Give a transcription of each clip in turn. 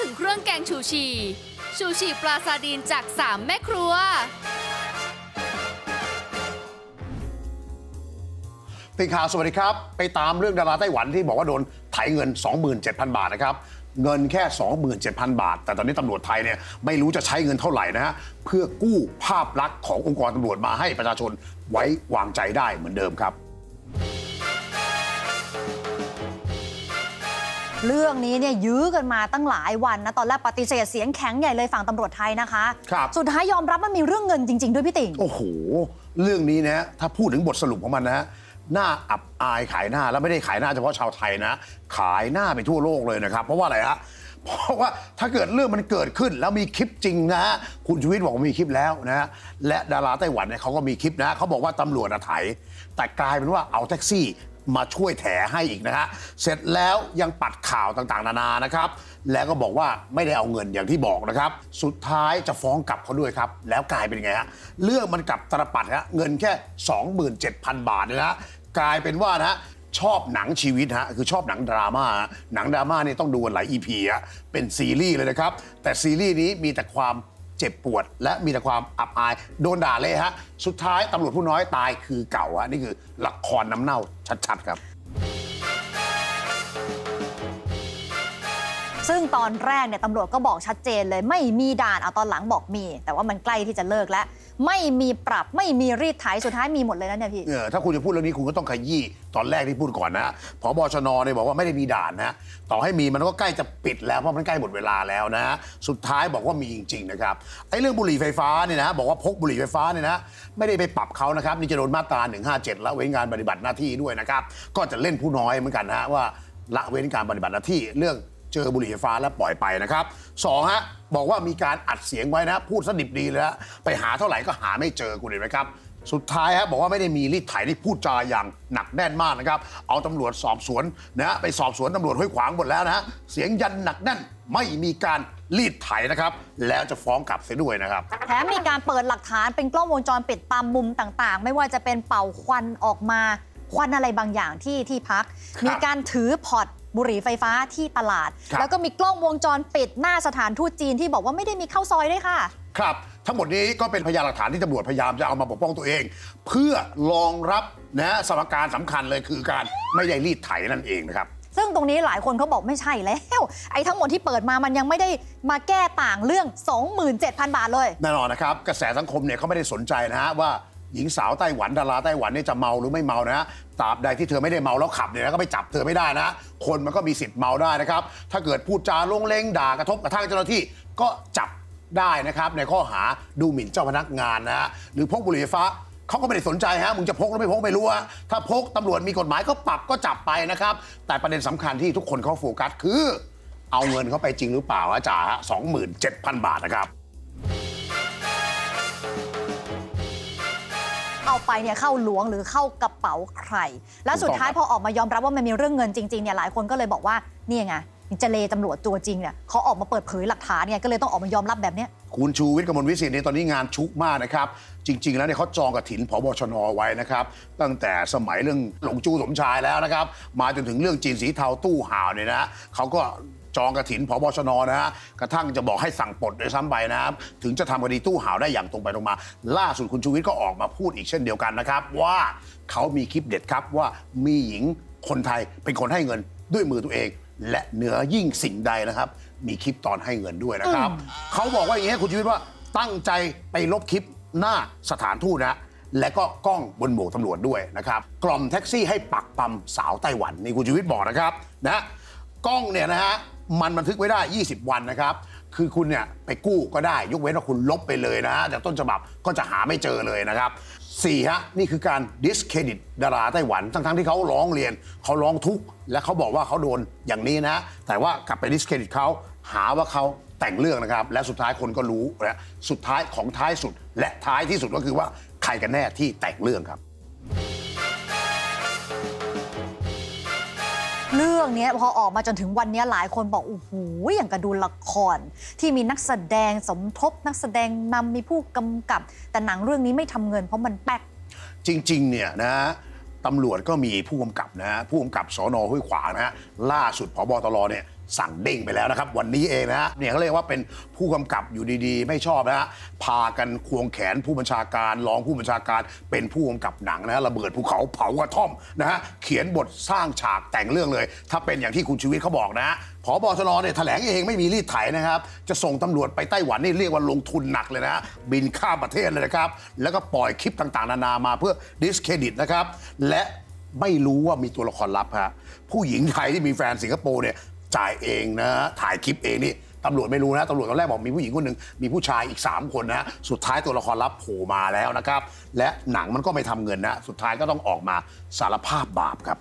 ถึงเครื่องแกงชูชี ชูชีปลาซาดีนจาก 3 แม่ครัว ติดข่าวสวัสดีครับ ไปตามเรื่องดาราไต้หวันที่บอกว่าโดนไถเงิน 27,000 บาทนะครับ เงินแค่ 27,000 บาท แต่ตอนนี้ตำรวจไทยเนี่ยไม่รู้จะใช้เงินเท่าไหร่นะฮะเพื่อกู้ภาพลักษณ์ขององค์กรตำรวจมาให้ประชาชนไว้วางใจได้เหมือนเดิมครับ เรื่องนี้เนี่ยยื้อกันมาตั้งหลายวันนะ ตอนแรกปฏิเสธเสียงแข็งใหญ่เลยฝั่งตำรวจไทยนะคะ ครับ สุดท้ายยอมรับมันมีเรื่องเงินจริง ๆ ด้วยพี่ติ่ง โอ้โห เรื่องนี้นะถ้าพูดถึงบทสรุปของมันนะหน้าอับอายขายหน้าแล้วไม่ได้ขายหน้าเฉพาะชาวไทยนะ ขายหน้าไปทั่วโลกเลยนะครับ เพราะว่าอะไรฮะเพราะว่าถ้าเกิดเรื่องมันเกิดขึ้นแล้วมีคลิปจริงนะฮะคุณชูวิทย์บอกว่ามีคลิปแล้วนะฮะและดาราไต้หวันเนี่ยเขาก็มีคลิปนะเขาบอกว่าตำรวจอะไถแต่กลายเป็นว่าเอาแท็กซี่ มาช่วยแถให้อีกนะฮะเสร็จแล้วยังปัดข่าวต่างๆ นานานะครับ แล้วก็บอกว่าไม่ได้เอาเงินอย่างที่บอกนะครับ สุดท้ายจะฟ้องกลับเขาด้วยครับ แล้วกลายเป็นไงฮะเรื่องมันกลับตรปัดฮะเงินแค่ 27,000 บาทเนยนะฮะกลายเป็นว่านะฮะชอบหนังชีวิตฮะคือชอบหนังดราม่าฮะหนังดราม่านี่ต้องดูกันหลาย EP ฮะเป็นซีรีส์เลยนะครับ แต่ซีรีส์นี้มีแต่ความ เจ็บปวด และมีแต่ความอับอาย โดนด่าเลยฮะ สุดท้ายตำรวจผู้น้อยตายคือเก่าฮะนี่คือละครน้ำเน่าชัดๆครับ ซึ่งตอนแรกเนี่ยตำรวจก็บอกชัดเจนเลยไม่มีด่านเอาตอนหลังบอกมี แต่ว่ามันใกล้ที่จะเลิกแล้ว ไม่มีปรับไม่มีรีดไถสุดท้ายมีหมดเลยนะเนี่ยพี่ เออถ้าคุณจะพูดเรื่องนี้คุณก็ต้องขยี้ตอนแรกที่พูดก่อนนะพบชนเนี่ยบอกว่าไม่ได้มีด่านนะต่อให้มีมันก็ใกล้จะปิดแล้วเพราะมันใกล้หมดเวลาแล้วนะสุดท้ายบอกว่ามีจริงๆนะครับไอ้เรื่องบุหรี่ไฟฟ้าเนี่ยนะบอกว่าพกบุหรี่ไฟฟ้าเนี่ยนะไม่ได้ไปปรับเขานะครับนี่จะโดนมาตรา157ละเว้นการปฏิบัติหน้าที่ด้วยนะครับก็จะเล่นผู้น้อยเหมือนกันนะว่าละเว้นการปฏิบัติหน้าที่เรื่อง เจอบุหรี่ไฟฟ้าแล้วปล่อยไปนะครับสองฮะบอกว่ามีการอัดเสียงไว้นะ พูดสดิบดีเลยนะไปหาเท่าไหร่ก็หาไม่เจอคุณเห็นไหมครับ สุดท้ายฮะบอกว่าไม่ได้มีรีดไถที่พูดจาอย่างหนักแน่นมากนะครับ เอาตำรวจสอบสวนนะไปสอบสวนตำรวจห้วยขวางหมดแล้วนะฮะเสียงยันหนักแน่นไม่มีการรีดไถนะครับ แล้วจะฟ้องกลับเสียด้วยนะครับ แถมมีการเปิดหลักฐานเป็นกล้องวงจรปิดตามมุมต่างๆ ไม่ว่าจะเป็นเป่าควันออกมาควันอะไรบางอย่างที่ที่พักครับมีการถือพอร์ต บุหรี่ไฟฟ้าที่ตลาดครับแล้วก็มีกล้องวงจรปิดหน้าสถานทูตจีนที่บอกว่าไม่ได้มีเข้าซอยด้วยค่ะ ครับ ทั้งหมดนี้ก็เป็นพยานหลักฐานที่ตำรวจพยายามจะเอามาปกป้องตัวเอง เพื่อรองรับนะสมการสำคัญเลยคือการไม่ได้รีดไถนั่นเองนะครับซึ่งตรงนี้หลายคนเขาบอกไม่ใช่แล้ว ไอ้ทั้งหมดที่เปิดมามันยังไม่ได้มาแก้ต่างเรื่อง 27,000 บาทเลย แน่นอนนะครับ กระแสสังคมเนี่ยเขาไม่ได้สนใจนะฮะว่า หญิงสาวไต้หวันดาราไต้หวันเนี่ยจะเมาหรือไม่เมานะฮะตราบใดที่เธอไม่ได้เมาแล้วขับเนี่ยนะก็ไปจับเธอไม่ได้นะ คนมันก็มีสิทธิ์เมาได้นะครับ ถ้าเกิดพูดจาลงเลงด่ากระทบกระทั่งเจ้าหน้าที่ก็จับได้นะครับในข้อหาดูหมิ่นเจ้าพนักงานนะฮะหรือพกบุหรี่ไฟฟ้าเขาก็ไม่ได้สนใจฮะมึงจะพกหรือไม่พกไม่รู้ฮะถ้าพกตำรวจมีกฎหมายก็ปรับก็จับไปนะครับ แต่ประเด็นสำคัญที่ทุกคนเขาโฟกัสคือ เอาเงินเขาไปจริงหรือเปล่าอาจาสองหมื่นเจ็ดพันบาทนะครับ เอาไปเนี่ยเข้าหลวงหรือเข้ากระเป๋าใคร แล้วสุดท้ายถูกพต้องครับอออกมายอมรับว่ามันมีเรื่องเงินจริงๆเนี่ยหลายคนก็เลยบอกว่านี่ไงเจเลตำรวจตัวจริงเนี่ยเขาออกมาเปิดเผยหลักฐานเนี่ยก็เลยต้องออกมายอมรับแบบเนี้ยคุณชูวิทย์กมลวิสิทธิ์เนี่ยตอนนี้งานชุกมากนะครับ จริง ๆ แล้วเนี่ยเขาจองกระถินผบชนไว้นะครับ ตั้งแต่สมัยเรื่องหลงจูสมชายแล้วนะครับ มาจนถึงเรื่องจีนสีเทาตู้ห่าวเนี่ยนะเขาก็ จองกระถินผบชนนะฮะกระทั่งจะบอกให้สั่งปลดด้วยซ้ำไปนะครับถึงจะทำคดีตู้ห่าวได้อย่างตรงไปตรงมา ล่าสุดคุณชูวิทย์ก็ออกมาพูดอีกเช่นเดียวกันนะครับ ว่าเขามีคลิปเด็ดครับว่ามีหญิงคนไทยเป็นคนให้เงินด้วยมือตัวเอง และเหนือยิ่งสิ่งใดนะครับ มีคลิปตอนให้เงินด้วยนะครับ เขาบอกว่าอย่างนี้คุณชีวิตว่าตั้งใจไปลบคลิปหน้าสถานทูตนะและก็กล้องบนหมวกตำรวจด้วยนะครับ กล่อมแท็กซี่ให้ปักปั๊มสาวไต้หวันนี่คุณชีวิตบอกนะครับนะ กล้องเนี่ยนะฮะมันบันทึกไว้ได้ 20 วันนะครับ คือคุณเนี่ยไปกู้ก็ได้ ยกเว้นว่าคุณลบไปเลยนะฮะจากต้นฉบับก็จะหาไม่เจอเลยนะครับนี่ฮะนี่คือการ discredit ดาราไต้หวัน ทั้งๆที่เขาร้องเรียนเขาร้องทุกข์และเขาบอกว่าเขาโดนอย่างนี้นะ แต่ว่ากลับไป discredit เขาหาว่าเขาแต่งเรื่องนะครับ และสุดท้ายคนก็รู้นะสุดท้ายของท้ายสุด และท้ายที่สุดก็คือว่าใครกันแน่ที่แต่งเรื่องครับ เรื่องนี้พอออกมาจนถึงวันนี้หลายคนบอกโอ้โหอย่างกะดูละคร ที่มีนักแสดงสมทบ นักแสดงนำมีผู้กำกับ แต่หนังเรื่องนี้ไม่ทำเงินเพราะมันแป๊กจริง ๆ เนี่ยนะตำรวจก็มีผู้กำกับนะผู้กำกับสอนอห้วยขวางนะฮะล่าสุดพบตรเนี่ย สั่งเด้งไปแล้วนะครับ วันนี้เองนะฮะเนี่ยเขาเรียกว่าเป็นผู้กำกับอยู่ดีๆ ไม่ชอบนะฮะพากันควงแขนผู้บัญชาการรองผู้บัญชาการเป็นผู้กำกับหนังนะฮะระเบิดภูเขาเผากระท่อมนะฮะเขียนบทสร้างฉากแต่งเรื่องเลย ถ้าเป็นอย่างที่คุณชูวิทย์เขาบอกนะฮะผบชนเนี่ยแถลงเองไม่มีรีดไถนะครับ จะส่งตำรวจไปไต้หวันนี่เรียกว่าลงทุนหนักเลยนะฮะบินข้ามประเทศเลยนะครับ แล้วก็ปล่อยคลิปต่างๆ นานามาเพื่อดิสเครดิตนะครับ และไม่รู้ว่ามีตัวละครลับฮะผู้หญิงไทยที่มีแฟนสิงคโปร์เนี่ย จ่ายเองนะ ถ่ายคลิปเองนี่ตำรวจไม่รู้นะตำรวจตอนแรกบอกมีผู้หญิงคนหนึ่งมีผู้ชายอีก 3 คนนะสุดท้ายตัวละครลับโผล่มาแล้วนะครับ และหนังมันก็ไม่ทำเงินนะ สุดท้ายก็ต้องออกมาสารภาพบาปครับ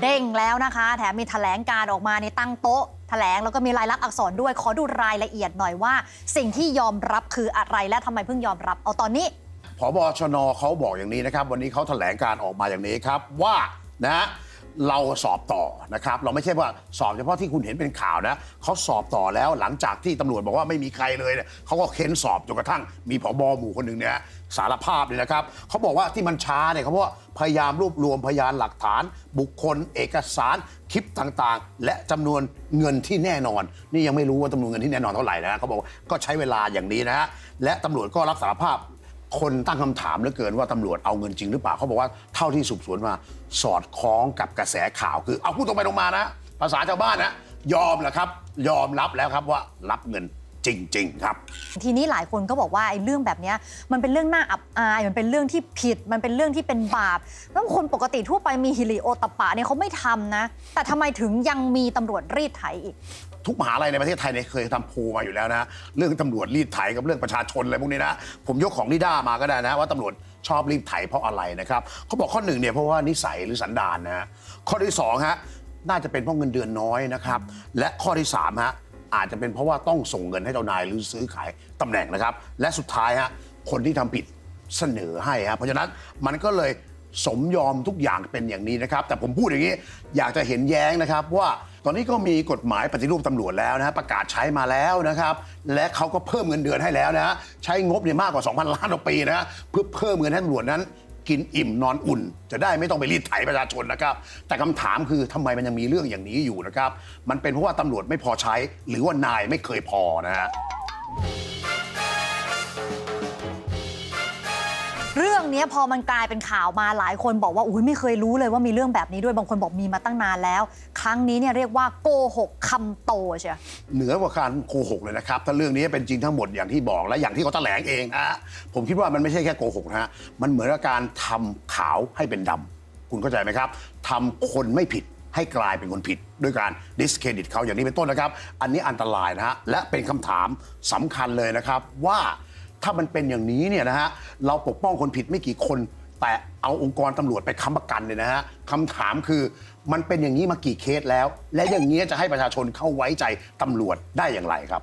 เด้งแล้วนะคะ แถมมีแถลงการออกมาในตั้งโต๊ะแถลงแล้วก็มีรายลักษณ์อักษรด้วย ขอดูรายละเอียดหน่อยว่า สิ่งที่ยอมรับคืออะไรและทำไมเพิ่งยอมรับ เอาตอนนี้ ผบชนเขาบอกอย่างนี้นะครับ วันนี้เขาแถลงการออกมาอย่างนี้ครับว่านะเราสอบต่อนะครับ เราไม่ใช่ว่าสอบเฉพาะที่คุณเห็นเป็นข่าวนะเขาสอบต่อแล้วหลังจากที่ตำรวจบอกว่าไม่มีใครเลยเนี่ยเขาก็เค้นสอบจนกระทั่งมีผบหมู่คนหนึ่งเนี่ยสารภาพเลยนะครับเขาบอกว่าที่มันช้าเนี่ยเขาเพราะว่าพยายามรวบรวมพยานหลักฐาน บุคคล เอกสารคลิปต่างๆ และจำนวนเงินที่แน่นอน นี่ยังไม่รู้ว่าจำนวนเงินที่แน่นอนเท่าไหร่นะเขาบอกก็ใช้เวลาอย่างนี้นะฮะและตำรวจก็รับสารภาพ คนตั้งคำถามเหลือเกินว่าตำรวจเอาเงินจริงหรือเปล่าเขาบอกว่าเท่าที่สืบสวนมาสอดคล้องกับกระแสข่าวคือเอาพูดตรงไปตรงมานะ ภาษาชาวบ้านนะยอมแหละครับ ยอมรับแล้วครับว่ารับเงินจริง ๆ ครับ ทีนี้หลายคนก็บอกว่าไอ้เรื่องแบบนี้มันเป็นเรื่องน่าอับอายมันเป็นเรื่องที่ผิด มันเป็นเรื่องที่เป็นบาปแล้วคนปกติทั่วไปมีฮิริโอตปปะเนี่ยเขาไม่ทำนะ แต่ทำไมถึงยังมีตำรวจรีดไถอีก ทุกมหาลัยในประเทศไทยเนี่ยเคยทำโพลมาอยู่แล้วนะ เรื่องตำรวจรีดไถกับเรื่องประชาชนอะไรพวกนี้นะ ผมยกของนิด้ามาก็ได้นะ ว่าตำรวจชอบรีดไถเพราะอะไรนะครับเขาบอกข้อหนึ่งเนี่ยเพราะว่านิสัยหรือสันดานนะฮะข้อที่สองฮะน่าจะเป็นเพราะเงินเดือนน้อยนะครับ และข้อที่สามฮะอาจจะเป็นเพราะว่าต้องส่งเงินให้เจ้านายหรือซื้อขายตำแหน่งนะครับ และสุดท้ายฮะคนที่ทำผิดเสนอให้ฮะเพราะฉะนั้นมันก็เลย สมยอมทุกอย่างเป็นอย่างนี้นะครับ แต่ผมพูดอย่างนี้อยากจะเห็นแย้งนะครับ ว่าตอนนี้ก็มีกฎหมายปฏิรูปตำรวจแล้วนะประกาศใช้มาแล้วนะครับ และเขาก็เพิ่มเงินเดือนให้แล้วนะใช้งบเนี่ยมากกว่า 2,000 ล้านต่อปีนะฮะเพื่อเพิ่มเงินให้ตำรวจนั้น กินอิ่มนอนอุ่น จะได้ไม่ต้องไปรีดไถประชาชนนะครับ แต่คำถามคือทำไมมันยังมีเรื่องอย่างนี้อยู่นะครับ มันเป็นเพราะว่าตำรวจไม่พอใช้ หรือว่านายไม่เคยพอนะฮะ เรื่องนี้พอมันกลายเป็นข่าวมาหลายคนบอกว่าอุ้ยไม่เคยรู้เลยว่ามีเรื่องแบบนี้ด้วยบางคนบอกมีมาตั้งนานแล้ว ครั้งนี้เนี่ยเรียกว่าโกหกคำโตเชียเหนือกว่าการโกหกเลยนะครับ ถ้าเรื่องนี้เป็นจริงทั้งหมดอย่างที่บอกและอย่างที่เขาแถลงเองนะฮะผมคิดว่ามันไม่ใช่แค่โกหกนะฮะมันเหมือนกับการทำขาวให้เป็นดำคุณเข้าใจไหมครับทำคนไม่ผิดให้กลายเป็นคนผิดด้วยการดิสเครดิตเขาอย่างนี้เป็นต้นนะครับ อันนี้อันตรายนะฮะและเป็นคำถามสำคัญเลยนะครับว่า ถ้ามันเป็นอย่างนี้เนี่ยนะฮะเราปกป้องคนผิดไม่กี่คน แต่เอาองค์กรตำรวจไปค้ำประกันเนี่ยนะฮะคำถามคือมันเป็นอย่างนี้มากี่เคสแล้ว และอย่างนี้จะให้ประชาชนเข้าไว้ใจตำรวจได้อย่างไรครับ